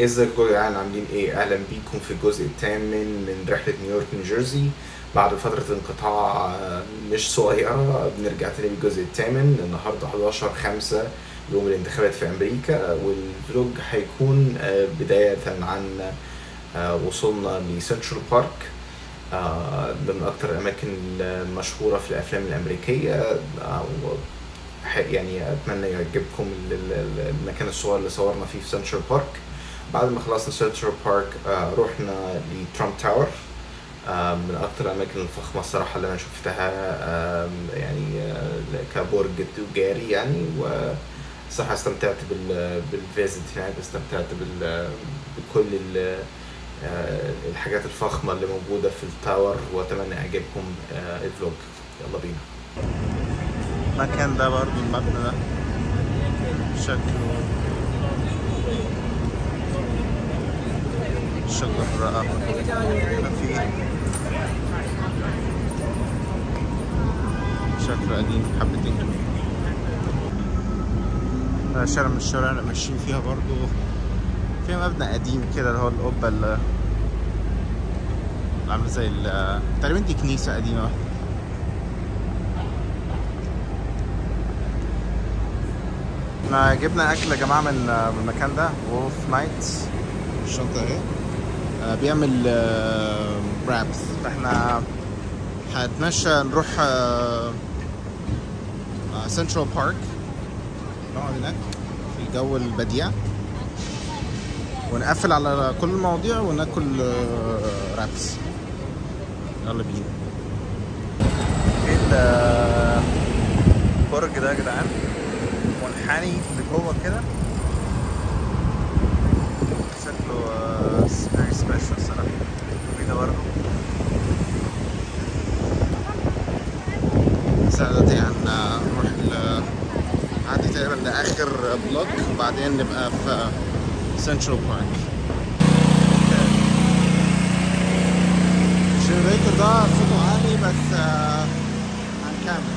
ازيكم يا جدعان عاملين إيه؟ أهلا بيكم في الجزء الثامن من رحلة نيويورك نيوجيرسي. بعد فترة انقطاع آه، مش صغيرة بنرجع تاني بالجزء الثامن. النهارده 11 5 يوم الانتخابات في أمريكا. وال vlog هيكون آه، بداية عن آه، وصولنا لسنترال بارك. آه، من أكتر الأماكن المشهورة في الأفلام الأمريكية. آه، يعني أتمنى يعجبكم ال- ال- المكان الصغير اللي صورنا فيه في سنترال بارك. بعد ما خلصنا سنترال بارك رحنا ل Trump Tower من أكتر الأماكن الفخمة الصراحة اللي أنا شفتها يعني آه، كبرج تجاري يعني. وصراحه استمتعت بال بال visit هناك استمتعت بال بكل ال- آه، الحاجات الفخمة اللي موجودة في ال tower. وأتمنى يعجبكم آه، ال vlog. يلا بينا. المكان ده برضو المبنى ده شكله. شجر في شكله قديم حبتين شارع من الشوارع اللي ماشيين فيها برضو. في مبنى قديم كده اللي هو القبة اللي عاملة زي تقريبا دي كنيسة قديمة. إحنا جبنا أكل يا جماعة من المكان ده Wolfnights الشنطه اهي بيعمل wraps فإحنا هنتمشى نروح سنترال بارك نقعد هناك. في الجو البديع. ونقفل على كل المواضيع وناكل wraps يلا بينا. إيه البرج ده يا جدعان؟ منحني لجوه كده. شكله very special الصراحه كده برضه بس إحنا دلوقتي هنروح ل عادي تقريبا لاخر block وبعدين نبقى في سنترال بارك ال generator ده صوته عالي بس آه، هنكمل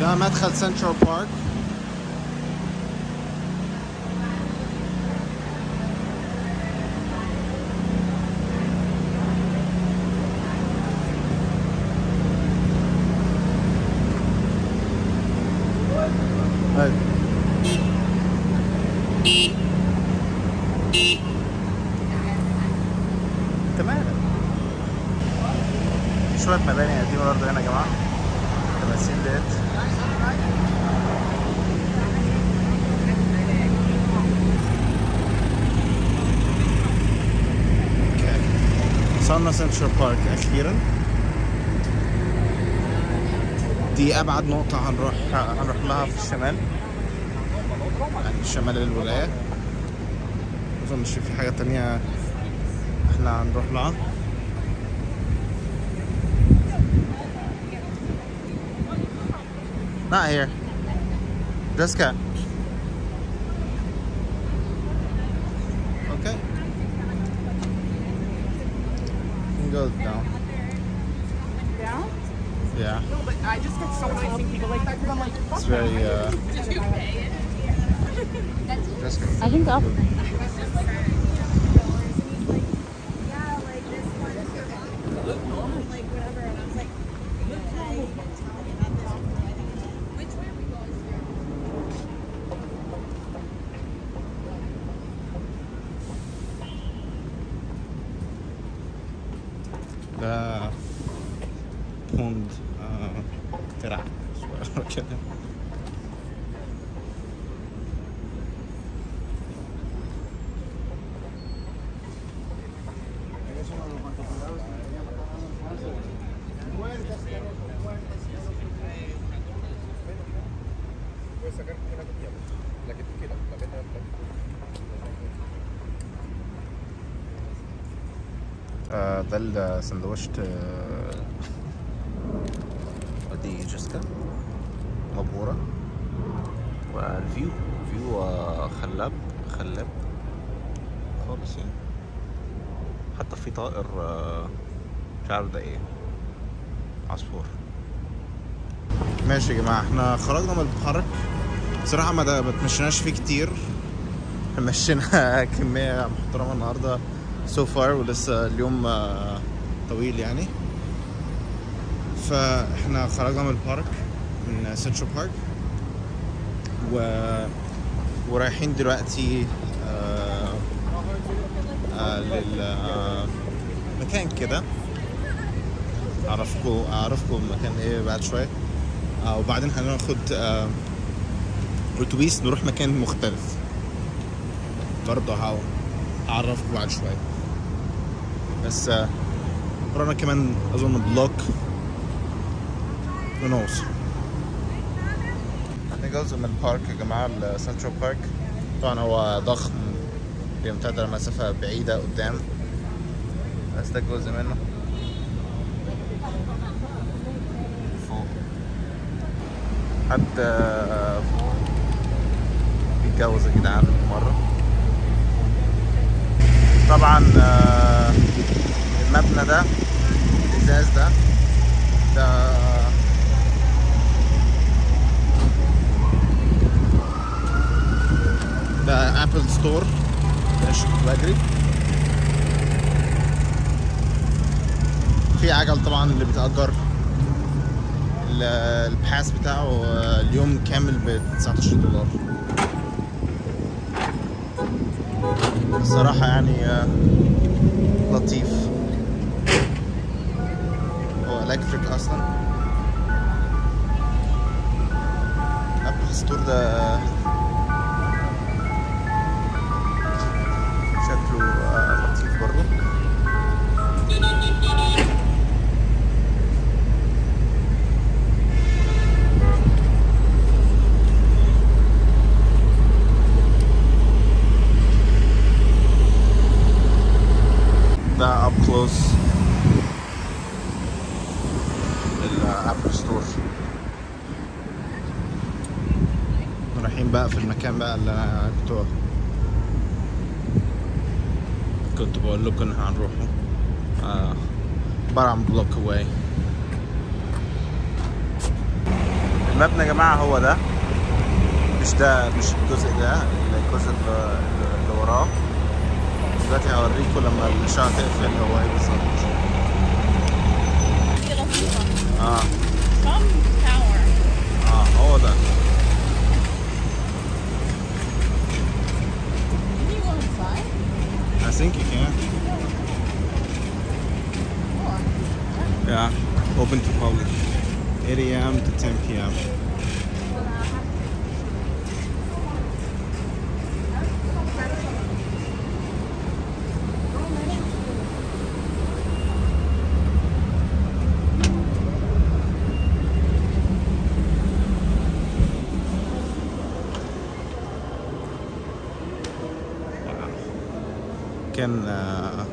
ده مدخل سنترال بارك شوية مباني قديمة برضه هنا يا جماعة. تماثيل ديت. وصلنا سنترال بارك أخيرا. دي أبعد نقطة هنروح هنروح لها في الشمال. يعني شمال الولاية. مظنش في حاجة تانية إحنا هنروح لها. Not here. Jessica. Okay. You can go down. down? Yeah. No, but I just get so annoyed seeing people like that because I'm like, fuck It's very uh Jessica. I think up. ده آه، ده السندوتش دي جيسيكا؟ مبهورة وال view view آه، خلاب خلاب. خالص يعني. حتى في طائر آه، مش عارف ده إيه. عصفور. ماشي يا جماعة إحنا خرجنا من ال park بصراحة ما تمشيناش فيه كتير. مشينا كمية محترمة النهاردة so far ولسه اليوم آه، طويل يعني. فإحنا خرجنا من ال park من سنترال بارك و... ورايحين دلوقتي آه... آه... لل آه... مكان كده. اعرفكم اعرفكم المكان إيه بعد شوية. وبعدين هناخد آه... أتوبيس نروح مكان مختلف. برضه هاعرفكم بعد شوية. بس آه... ورانا كمان أظن block. ونوصل ده جزء من ال park يا جماعة السنترال بارك طبعا هو ضخم بيمتد لمسافة بعيدة قدام. بس ده جزء منه. فوق. حد آه، فوق؟ بيتجوز يا جدعان مرة. طبعا آه، المبنى ده الإزاز ده ده ده Apple Store كنت بجري في عجل طبعا اللي بيتأجر ال- ال pass بتاعه آه، اليوم كامل ب 19 دولار. الصراحة يعني آه، لطيف. هو electric أصلا. Apple Store ده رايحين بقى في المكان بقى اللي أنا كنت كنت بقول لكم ان هنروحه آه. one block away المبنى يا جماعة هو ده. مش ده مش الجزء ده الجزء اللي, وراه. دلوقتي هوريكم لما الإشارة تقفل هو إيه بالظبط. آه. آه هو ده. Think you can Yeah, open to public 8 a.m. to 10 p.m. آه،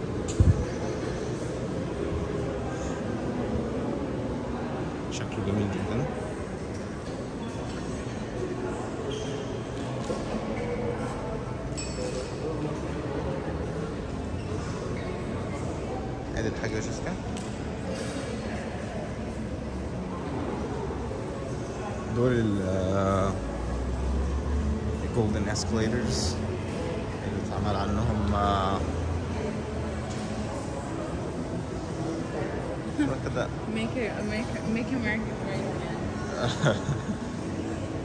شكله جميل جدا. ادي الحاجة يا دول ال جولدن اسكليترز اللي اتعمل عنهم look at that Make it, make, make America great again.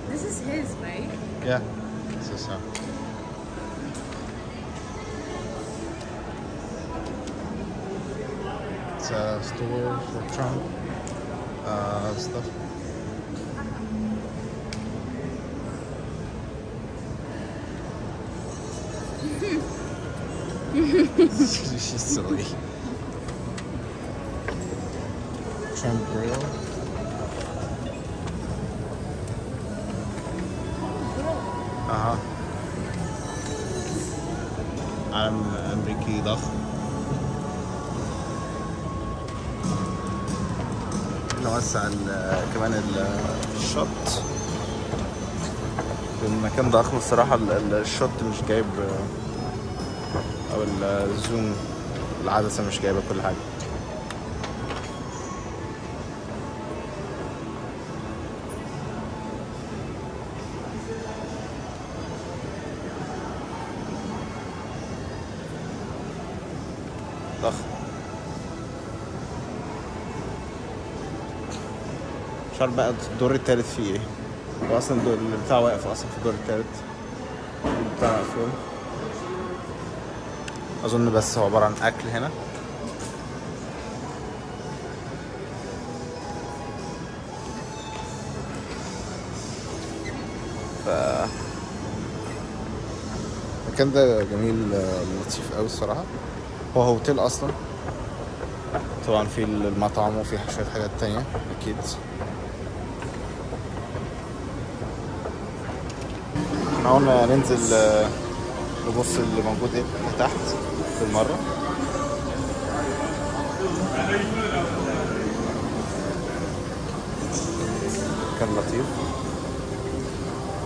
This is his, right? Yeah, this is uh, It's a store for Trump uh, stuff. She's silly. Trump grill. أها علم امريكي ضخم نوسع كمان ال- الشط المكان ضخم الصراحة ال- ال- الشط مش جايب أو الزوم العدسة مش جايبة كل حاجة ضخم مش عارف بقى الدور التالت فيه إيه. هو أصلا البتاع واقف أصلا في الدور التالت. البتاع مقفول أظن بس هو عبارة عن أكل هنا. المكان ده جميل لطيف قوي الصراحة. هو هوتيل أصلا. طبعا في المطعم وفي شوية حاجات تانية أكيد. إحنا قلنا ننزل آه، نبص اللي موجود إيه تحت بالمرة. كان لطيف.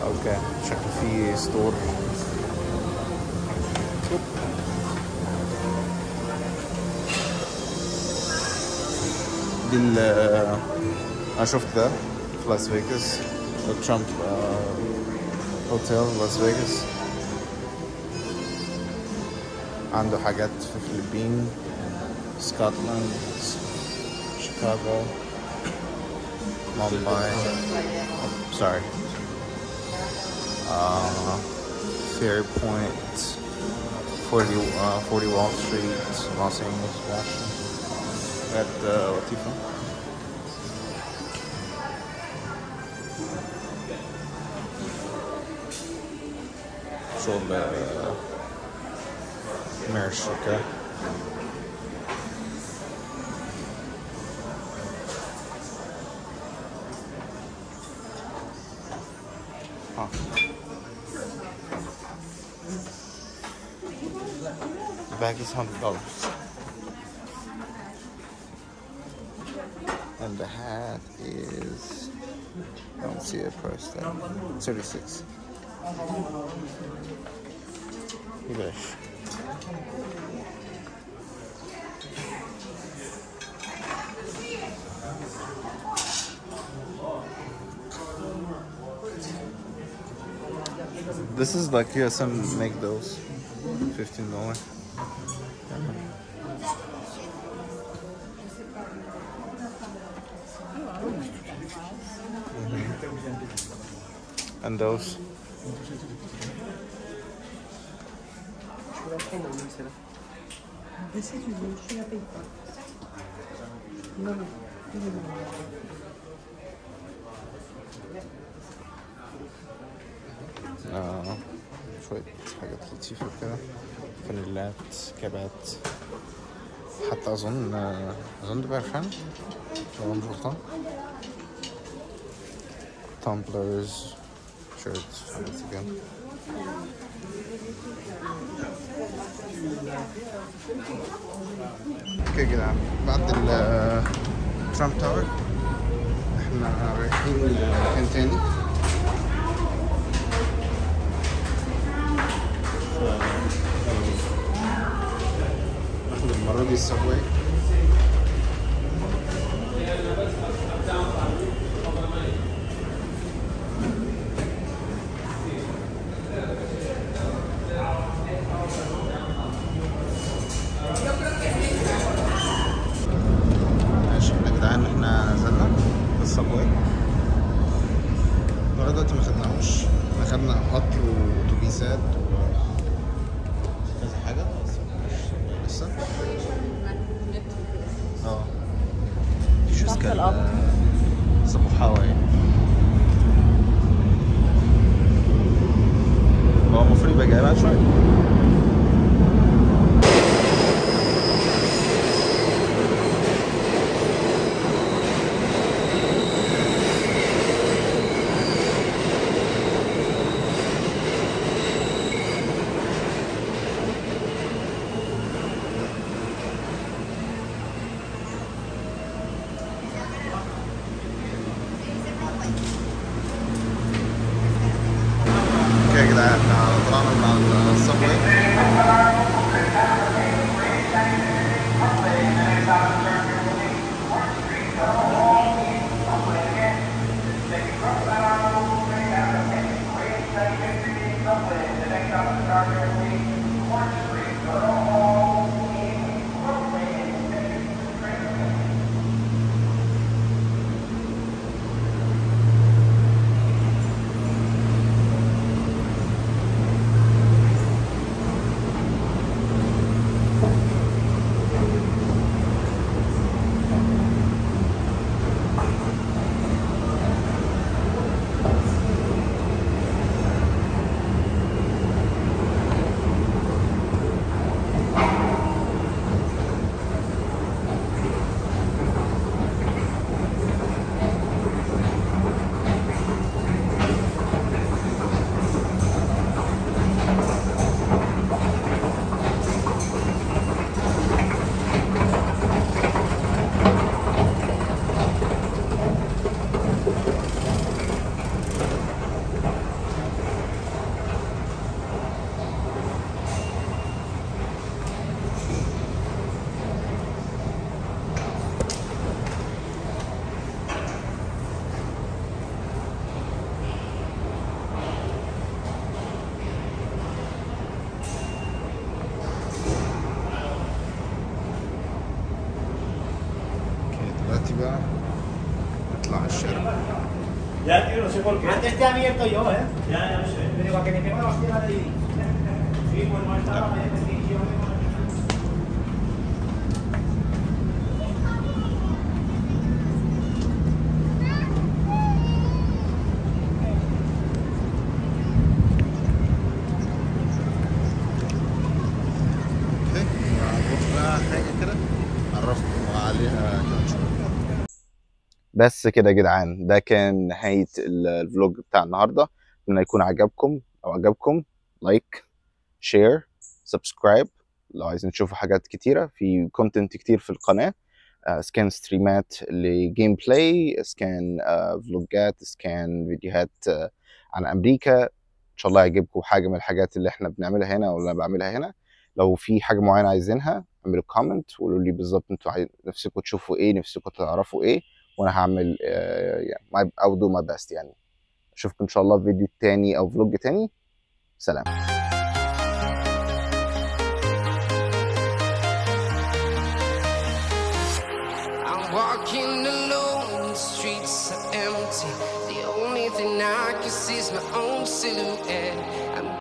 okay شكله فيه store دي ال انا شفت ده في لاس فيجاس ترامب هوتيل لاس فيجاس عنده حاجات في الفلبين سكوتلاند شيكاغو مومباي sorry uh, Fair Point 40 uh, 40 Wall Street Los Angeles Washington حاجات آه، لطيفة شغل آه، ميرش وكده آه The bag is hundred dollars. see the price tag. 36. English. This is like USM make those. $15. No, no. آه. شوية حاجات لطيفة كده. فانيلات كابات حتى أظن أظن برفان لو غلطان. tumblers shirts حاجات كده okay يا جدعان بعد ال Trump Tower إحنا رايحين مكان تاني ناخد المرة دي السبواي لغاية دلوقتي ما خدناهوش. خدنا قطر وأتوبيسات that you can do something the next time the doctor will be quarantined. Ya te esté abierto yo, ¿eh? Ya, ya. بس كده يا جدعان ده كان نهاية ال- ال vlog بتاع النهارده. أتمنى يكون عجبكم لو عجبكم. like share subscribe لو عايزين تشوفوا حاجات كتيرة في content كتير في القناة. آه، سكان ستريمات لجيم بلاي سكان آه، فلوجات سكان فيديوهات آه، عن أمريكا. إن شاء الله يعجبكم حاجة من الحاجات اللي إحنا بنعملها هنا ولا بعملها هنا. لو في حاجة معينة عايزينها اعملوا comment وقولوا لي بالظبط أنتوا. نفسكم تشوفوا إيه نفسكم تعرفوا إيه. وأنا هعمل I'll do my best يعني. أشوفكم إن شاء الله في فيديو تاني أو vlog تاني. سلام.